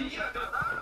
Yeah,